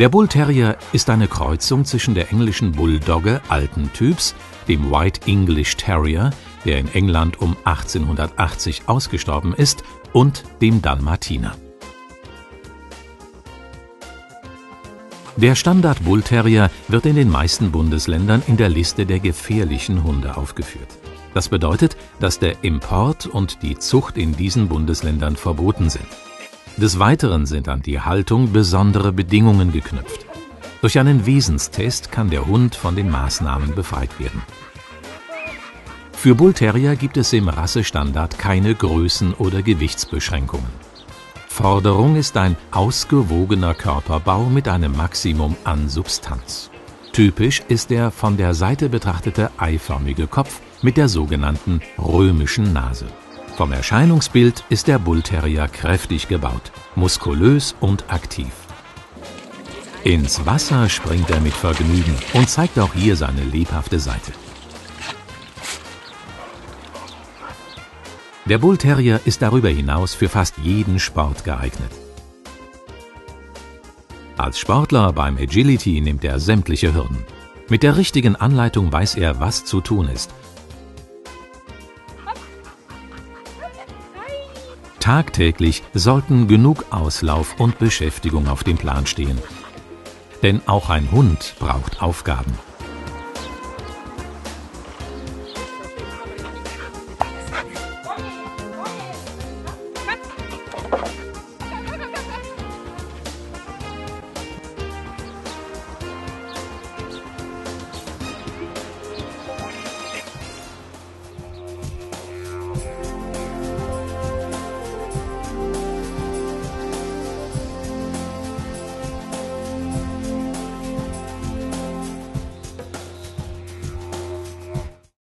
Der Bull Terrier ist eine Kreuzung zwischen der englischen Bulldogge alten Typs, dem White English Terrier, der in England um 1880 ausgestorben ist, und dem Dalmatiner. Der Standard Bull Terrier wird in den meisten Bundesländern in der Liste der gefährlichen Hunde aufgeführt. Das bedeutet, dass der Import und die Zucht in diesen Bundesländern verboten sind. Des Weiteren sind an die Haltung besondere Bedingungen geknüpft. Durch einen Wesenstest kann der Hund von den Maßnahmen befreit werden. Für Bullterrier gibt es im Rassestandard keine Größen- oder Gewichtsbeschränkungen. Forderung ist ein ausgewogener Körperbau mit einem Maximum an Substanz. Typisch ist der von der Seite betrachtete eiförmige Kopf mit der sogenannten römischen Nase. Vom Erscheinungsbild ist der Bullterrier kräftig gebaut, muskulös und aktiv. Ins Wasser springt er mit Vergnügen und zeigt auch hier seine lebhafte Seite. Der Bullterrier ist darüber hinaus für fast jeden Sport geeignet. Als Sportler beim Agility nimmt er sämtliche Hürden. Mit der richtigen Anleitung weiß er, was zu tun ist Tagtäglich sollten genug Auslauf und Beschäftigung auf dem Plan stehen. Denn auch ein Hund braucht Aufgaben.